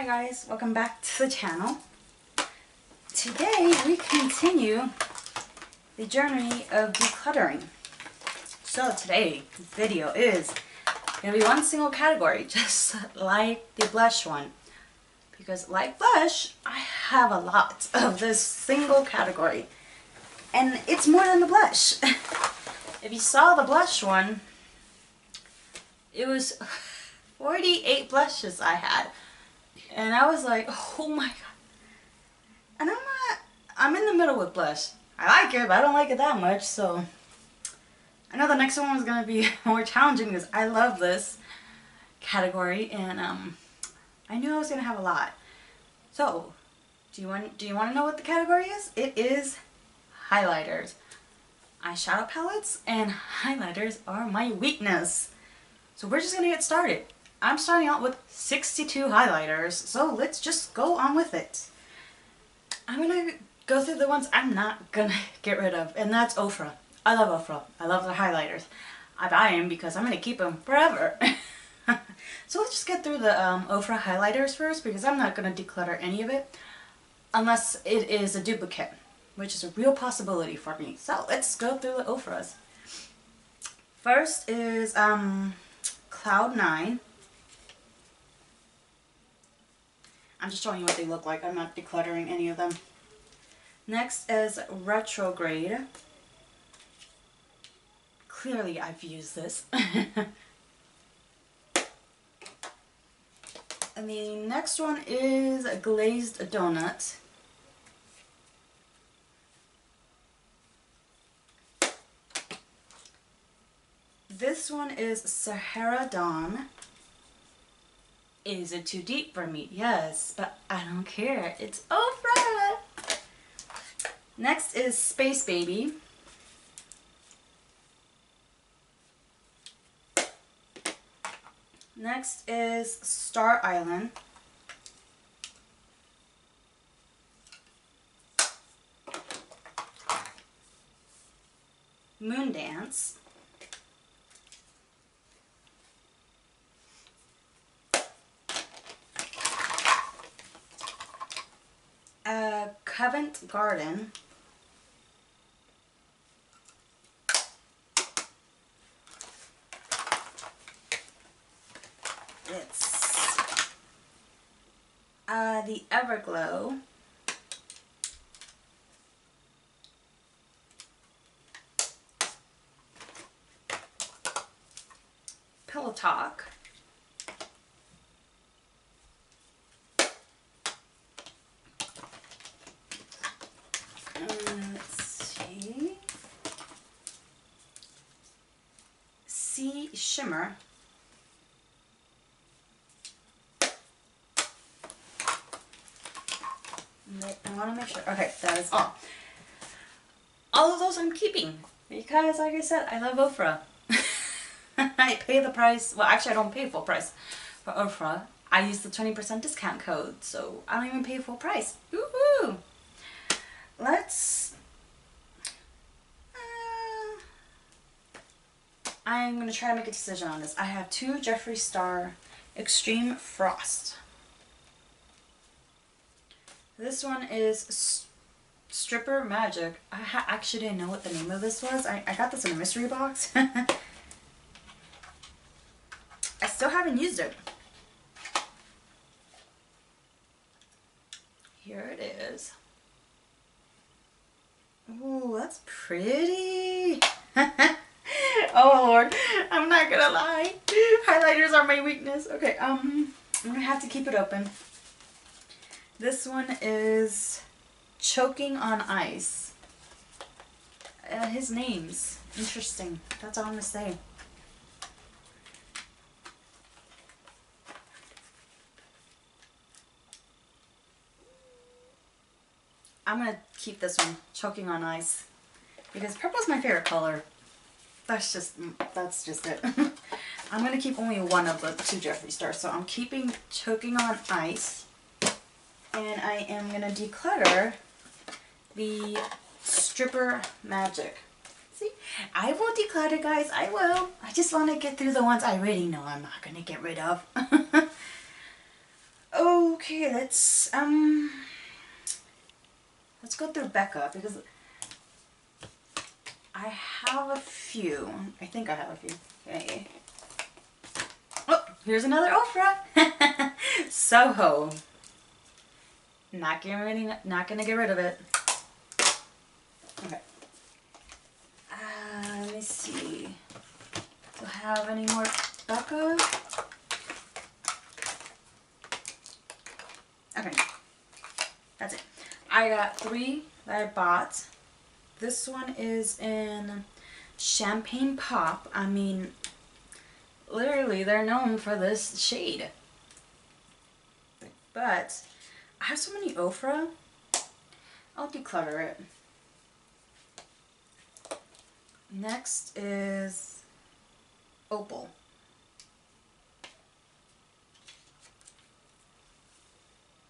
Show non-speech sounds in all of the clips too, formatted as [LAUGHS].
Hi guys, welcome back to the channel. Today we continue the journey of decluttering. So today the video is going to be one single category, [LAUGHS] just like the blush one. Because like blush, I have a lot of this single category. And it's more than the blush. [LAUGHS] if you saw the blush one, it was [LAUGHS] 48 blushes I had. And I was like, oh my god. And I'm not, I'm in the middle with blush. I like it, but I don't like it that much, so. I know the next one was going to be [LAUGHS] more challenging because I love this category and um, I knew I was going to have a lot. So, do you want do you want to know what the category is? It is highlighters. Eyeshadow palettes and highlighters are my weakness. So we're just going to get started. I'm starting out with 62 highlighters, so let's just go on with it. I'm gonna go through the ones I'm not gonna [LAUGHS] get rid of, and that's Ofra. I love Ofra. I love the highlighters. I buy them because I'm gonna keep them forever. [LAUGHS] so let's just get through the um, Ofra highlighters first because I'm not gonna declutter any of it unless it is a duplicate, which is a real possibility for me. So let's go through the Ofras. First is um, Cloud9. I'm just showing you what they look like. I'm not decluttering any of them. Next is Retrograde. Clearly I've used this. [LAUGHS] and the next one is Glazed Donut. This one is Sahara Dawn. Is it too deep for me? Yes, but I don't care. It's over. Next is Space Baby. Next is Star Island. Moon Dance. Covent Garden. It's uh, the Everglow. Pillow Talk. let's see. Sea Shimmer. I want to make sure. Okay, that is all. All of those I'm keeping because, like I said, I love Ofra. [LAUGHS] I pay the price. Well, actually, I don't pay full price for Ofra. I use the 20% discount code, so I don't even pay full price. Woohoo! Let's... Uh, I'm going to try to make a decision on this. I have two Jeffree Star Extreme Frost. This one is Stripper Magic. I actually didn't know what the name of this was. I, I got this in a mystery box. [LAUGHS] I still haven't used it. Here it is. Oh, that's pretty. [LAUGHS] oh Lord, I'm not gonna lie. Highlighters are my weakness. Okay, um, I'm gonna have to keep it open. This one is Choking on Ice. Uh, his name's interesting. That's all I'm to say. I'm to keep this one, Choking on Ice, because purple's my favorite color. That's just, that's just it. [LAUGHS] I'm to keep only one of the two Jeffree Stars, so I'm keeping Choking on Ice and I am to declutter the Stripper Magic. See, I will declutter, guys. I will. I just want to get through the ones I really know I'm not to get rid of. [LAUGHS] Okay, let's um let's go through Becca because I have a few. I think I have a few. Okay. Oh, here's another Ofra. [LAUGHS] Soho. Not getting ready, not gonna get rid of it. Okay. Uh, let me see. Do I have any more Becca? Okay. That's it. I got three that I bought. This one is in Champagne Pop. I mean, literally, they're known for this shade. But I have so many Ofra. I'll declutter it. Next is Opal.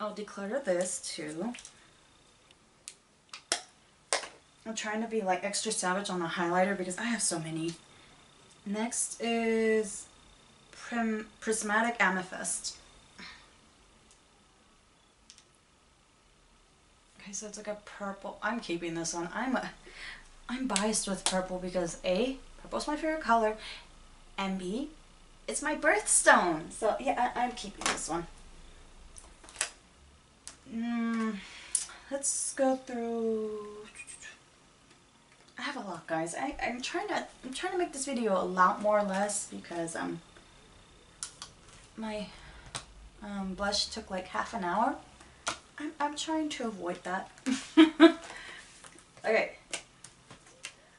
I'll declutter this too. I'm trying to be like extra savage on the highlighter because I have so many. Next is Prim Prismatic Amethyst. Okay, so it's like a purple. I'm keeping this one. I'm a, I'm biased with purple because A, purple's my favorite color, and B, it's my birthstone. So yeah, I, I'm keeping this one. Mm, let's go through. I have a lot, guys. I, I'm trying to I'm trying to make this video a lot more less because um my um, blush took like half an hour. I'm I'm trying to avoid that. [LAUGHS] okay.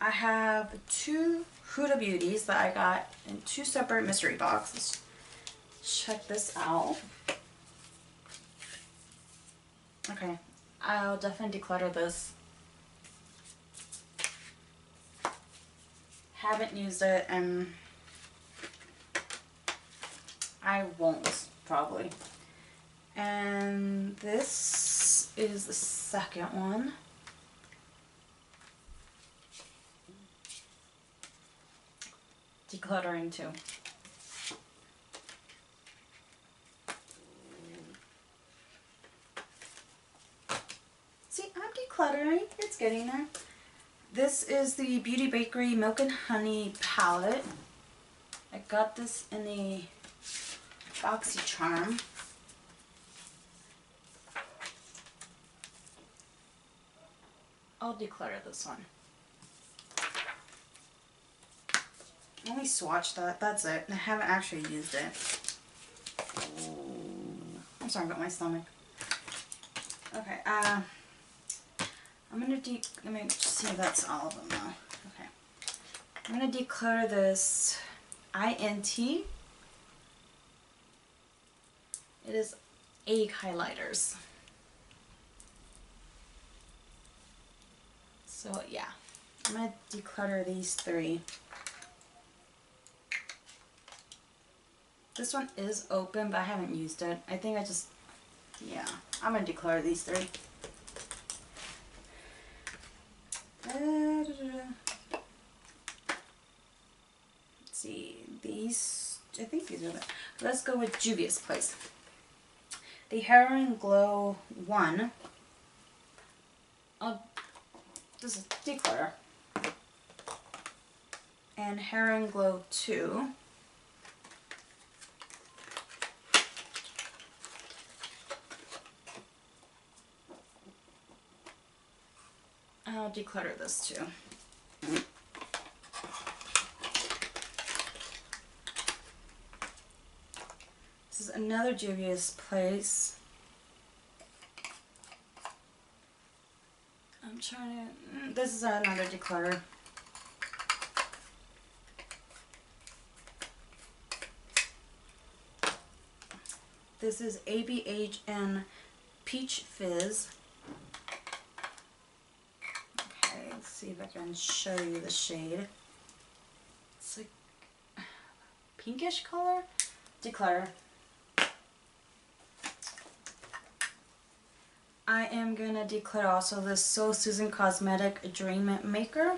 I have two Huda Beauties that I got in two separate mystery boxes. Check this out. Okay, I'll definitely declutter this. Haven't used it and I won't probably. And this is the second one. Decluttering too. See, I'm decluttering. It's getting there. This is the Beauty Bakery Milk and Honey palette. I got this in the BoxyCharm. I'll declutter this one. Let me swatch that. That's it. I haven't actually used it. I'm sorry about my stomach. Okay, uh, I'm gonna de let me see that's all of them now. Okay. I'm gonna declutter this INT. It is egg highlighters. So yeah, I'm gonna declutter these three. This one is open, but I haven't used it. I think I just, yeah, I'm gonna declutter these three. Let's see, these, I think these are the, let's go with Juvia's Place. The Heroin Glow 1. Oh, this is declutter. And Heroin Glow 2. I'll declutter this too. This is another Juvia's Place. I'm trying to, mm, this is another declutter. This is ABH Peach Fizz. See if I can show you the shade. It's like pinkish color. Declutter. I am going to declutter also this So Susan Cosmetic Dream Maker.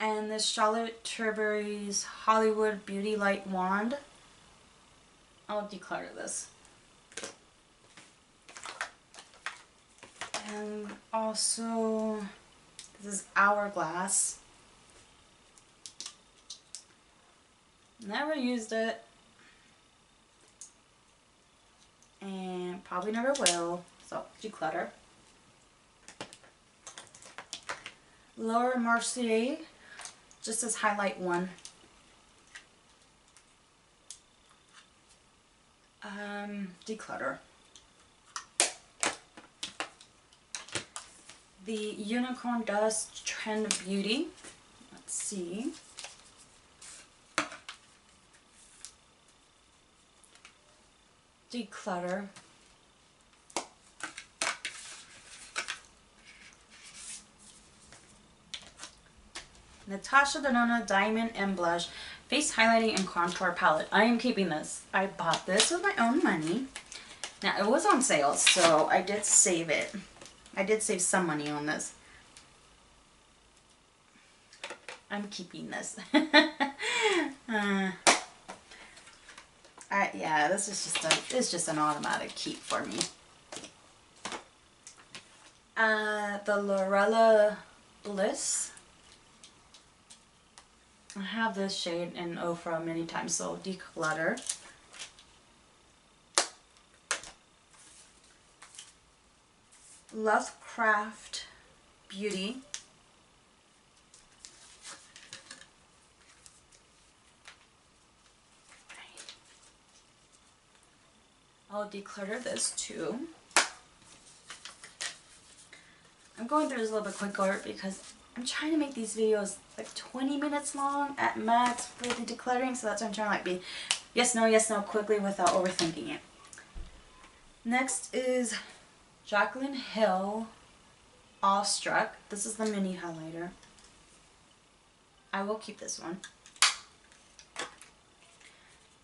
And this Charlotte Tilbury's Hollywood Beauty Light Wand. I'll declutter this. And also, this is Hourglass. Never used it. And probably never will. So, declutter. Laura Mercier, just as highlight one. Um, declutter. The Unicorn Dust Trend Beauty. Let's see. Declutter. Natasha Denona Diamond and Blush Face Highlighting and Contour Palette. I am keeping this. I bought this with my own money. Now, it was on sale, so I did save it. I did save some money on this. I'm keeping this. [LAUGHS] uh, I, yeah, this is just a, it's just an automatic keep for me. Uh, the Lorella Bliss I have this shade in Ofra many times, so declutter. Lovecraft Beauty. I'll declutter this too. I'm going through this a little bit quicker because I'm trying to make these videos like 20 minutes long at max for the decluttering. So that's what I'm trying to like be yes, no, yes, no quickly without overthinking it. Next is Jaclyn Hill Awestruck. This is the mini highlighter. I will keep this one.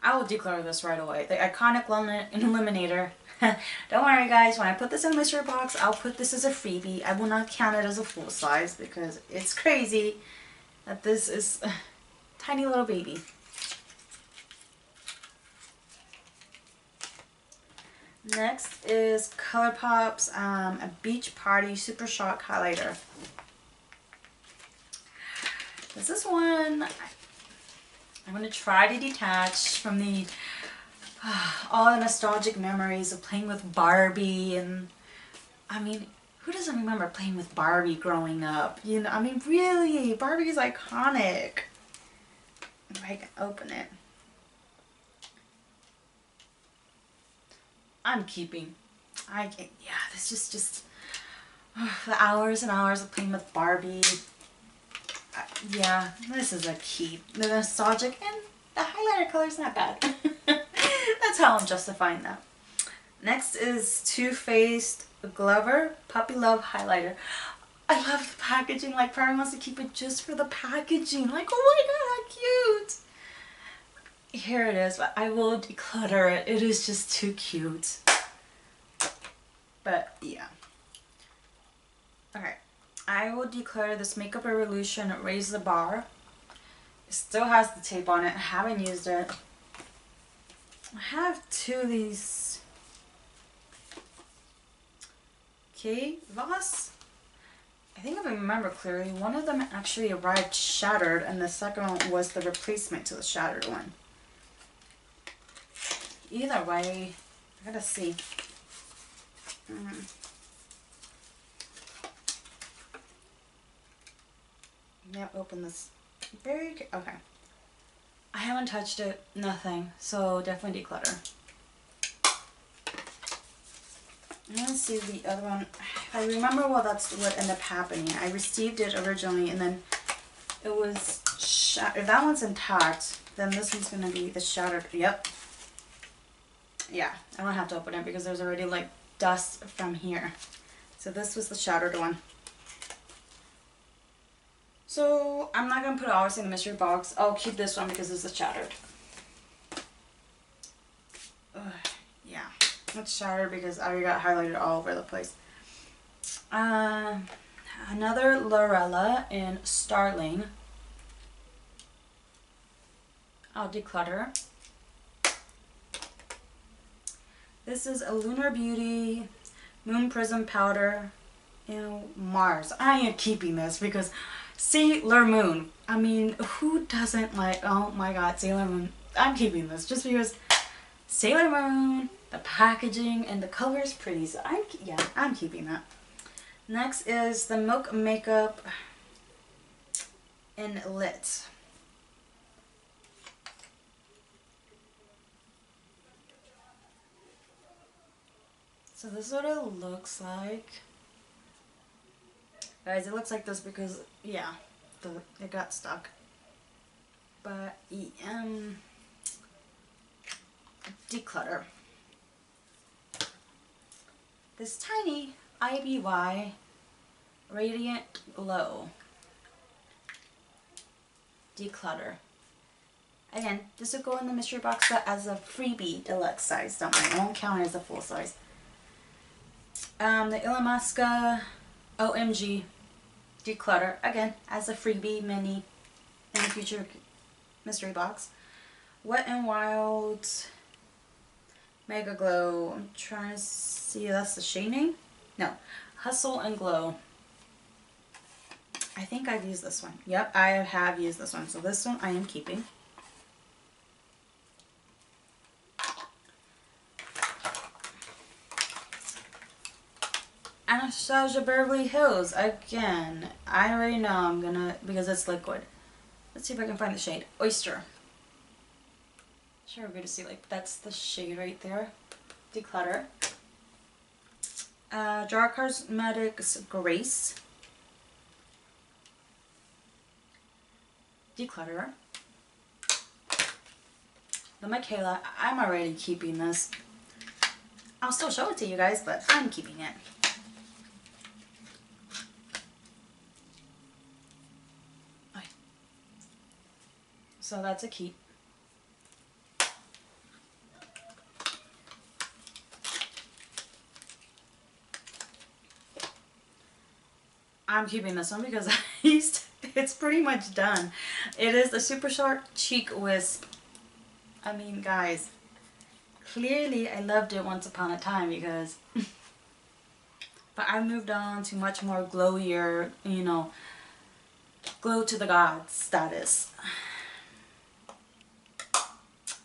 I will declare this right away. The iconic Illuminator [LAUGHS] Don't worry guys, when I put this in the mystery box, I'll put this as a freebie. I will not count it as a full size because it's crazy that this is [LAUGHS] a tiny little baby. Next is ColourPop's um, a Beach Party Super Shock Highlighter. This is one I'm going to try to detach from the [SIGHS] all the nostalgic memories of playing with Barbie and I mean who doesn't remember playing with Barbie growing up? You know I mean really Barbie is iconic. If I can open it I'm keeping I yeah this is just the hours and hours of playing with Barbie uh, yeah this is a keep the nostalgic and the highlighter color is not bad [LAUGHS] That's how I'm justifying that. Next is Too Faced Glover Puppy Love Highlighter. I love the packaging. Like, Prairie wants to keep it just for the packaging. Like, oh my god, how cute. Here it is, but I will declutter it. It is just too cute. But, yeah. Alright. I will declare this Makeup Revolution Raise the Bar. It still has the tape on it. I haven't used it. I have two of these. Okay, Voss. I think if I remember clearly, one of them actually arrived shattered and the second one was the replacement to the shattered one. Either way, I gotta see. Mm. Yep, open this very, okay. I haven't touched it, nothing, so definitely declutter. Let's see the other one. I remember well that's what ended up happening. I received it originally and then it was, if that one's intact, then this one's to be the shattered, yep. Yeah, I don't have to open it because there's already like dust from here. So this was the shattered one. So I'm not going to put it obviously in the mystery box. I'll keep this one because this is shattered. Ugh, yeah, it's shattered because I got highlighted all over the place. Uh, another Lorella in Starling. I'll declutter. This is a Lunar Beauty Moon Prism Powder in Mars. I am keeping this because Sailor Moon. I mean, who doesn't like, oh my god, Sailor Moon. I'm keeping this just because Sailor Moon, the packaging, and the color is pretty. So I'm, yeah, I'm keeping that. Next is the Milk Makeup in Lit. So this is what it looks like. Guys, it looks like this because, yeah, the, it got stuck. But, um, declutter. This tiny IBY Radiant Glow Declutter. Again, this will go in the mystery box, but as a freebie deluxe size. Don't worry, won't count as a full size. Um, the Illamasqua OMG Declutter, again, as a freebie mini in the future mystery box. Wet and Wild Mega Glow. I'm trying to see, that's the shade name? No. Hustle and Glow. I think I've used this one. Yep, I have used this one. So this one I am keeping. Anastasia Beverly Hills. Again, I already know I'm gonna, because it's liquid. Let's see if I can find the shade. Oyster. Sure, we're to see, like, that's the shade right there. Declutter. Uh, Jar Cosmetics Grace. Declutter. The Michaela, I'm already keeping this. I'll still show it to you guys, but I'm keeping it. So that's a keep. I'm keeping this one because [LAUGHS] I used it's pretty much done. It is a super Sharp cheek wisp. I mean, guys, clearly I loved it once upon a time because, [LAUGHS] but I moved on to much more glowier, you know, glow to the gods status.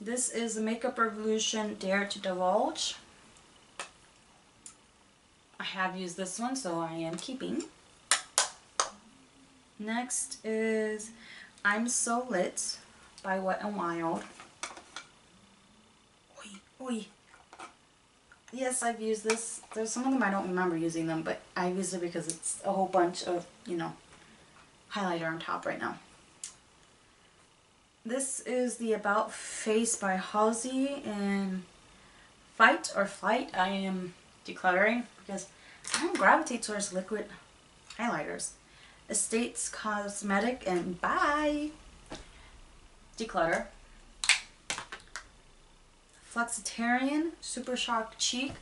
This is Makeup Revolution Dare to Divulge. I have used this one, so I am keeping. Next is I'm So Lit by Wet n Wild. Oi, oi. Yes, I've used this. There's some of them I don't remember using them, but I use it because it's a whole bunch of, you know, highlighter on top right now. This is the About Face by Halsey and Fight or Flight. I am decluttering because I don't gravitate towards liquid highlighters. Estates Cosmetic and bye. Declutter. Flexitarian Super Shock Cheek.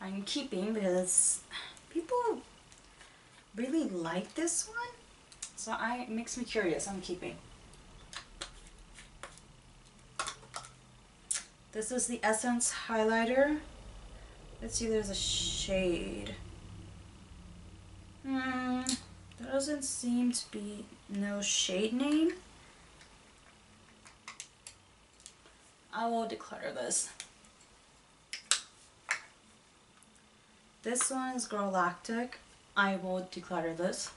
I'm keeping because people really like this one. So I it makes me curious. I'm keeping. This is the Essence highlighter. Let's see, there's a shade. Hmm, doesn't seem to be no shade name. I will declutter this. This one is Galactic. I will declutter this.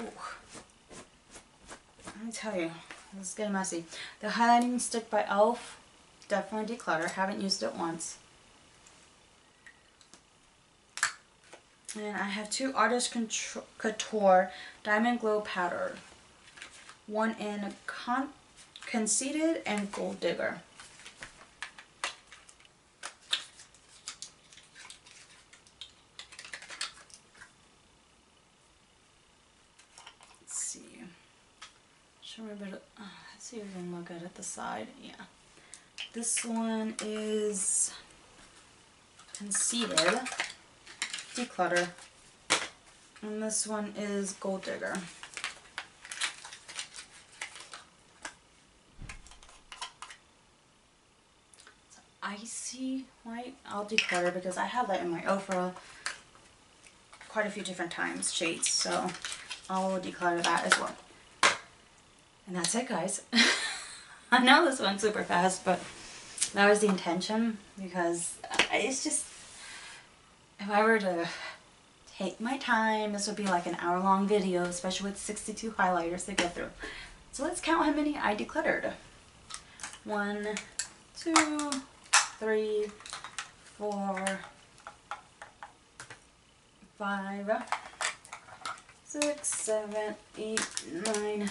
Ooh. Let me tell you, this is getting messy. The highlighting stick by e.l.f. Definitely declutter. Haven't used it once. And I have two Artist Couture Diamond Glow Powder. One in Con Conceited and Gold Digger. Bit of, uh, let's see if we can look at it the side. Yeah. This one is Conceited, Declutter, and this one is Gold Digger. see white, I'll declutter because I have that in my Ofra quite a few different times, shades, so I'll declutter that as well. And that's it guys. [LAUGHS] I know this went super fast, but that was the intention because uh, it's just, if I were to take my time, this would be like an hour long video, especially with 62 highlighters to go through. So let's count how many I decluttered. One, two, three, four, five, six, seven, eight, nine,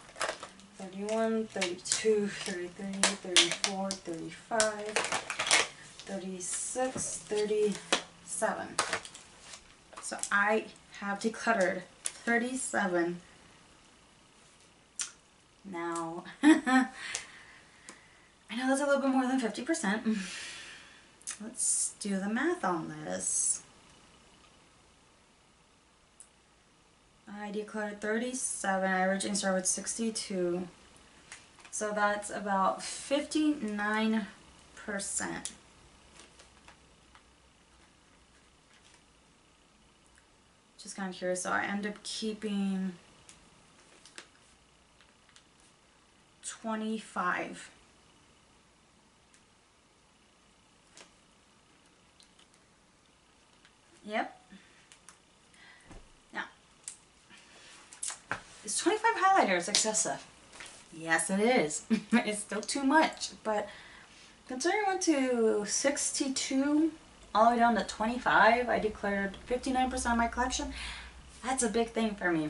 31, 32, 33, 34, 35, 36, 37. So I have decluttered 37. Now, [LAUGHS] I know that's a little bit more than 50%. Let's do the math on this. I declared 37. I originally started with 62. So that's about 59%. Just kind of curious. So I end up keeping 25. Yep. Is 25 highlighters excessive? Yes, it is. [LAUGHS] it's still too much, but considering I went to 62 all the way down to 25, I declared 59% of my collection. That's a big thing for me.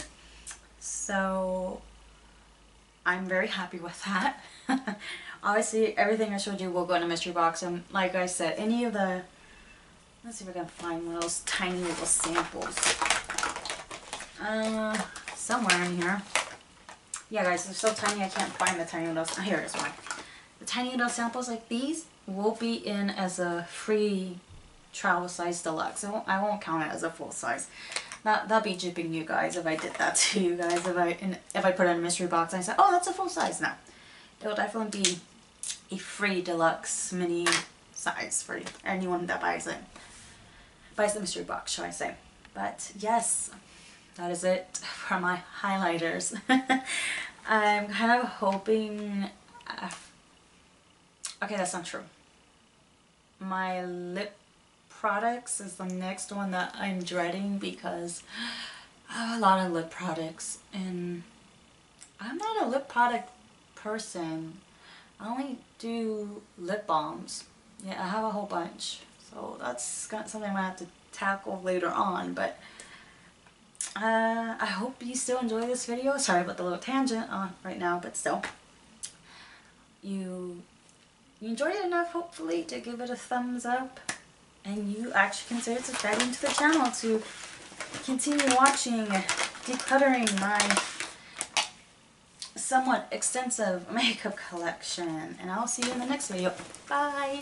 So I'm very happy with that. [LAUGHS] Obviously, everything I showed you will go in a mystery box. And like I said, any of the... Let's see if I can find one of those tiny little samples. Uh, somewhere in here. Yeah, guys, they're so tiny I can't find the tiny little... [LAUGHS] Here is one. The tiny little samples like these will be in as a free travel size deluxe. I won't, I won't count it as a full size. That that'd be jipping you guys if I did that [LAUGHS] to you guys. If I in, if I put it in a mystery box and I said, oh, that's a full size. No, it'll definitely be a free deluxe mini size for anyone that buys it. Buys the mystery box, shall I say? But yes, that is it [LAUGHS] for my highlighters. [LAUGHS] I'm kind of hoping... Uh, okay, that's not true. My lip products is the next one that I'm dreading because I have a lot of lip products and I'm not a lip product person. I only do lip balms. Yeah, I have a whole bunch. So that's something I'm going have to tackle later on. But uh, I hope you still enjoy this video. Sorry about the little tangent on right now, but still. You, you enjoyed it enough, hopefully, to give it a thumbs up. And you actually consider subscribing to the channel to continue watching decluttering my somewhat extensive [LAUGHS] makeup collection. And I'll see you in the next video. Bye!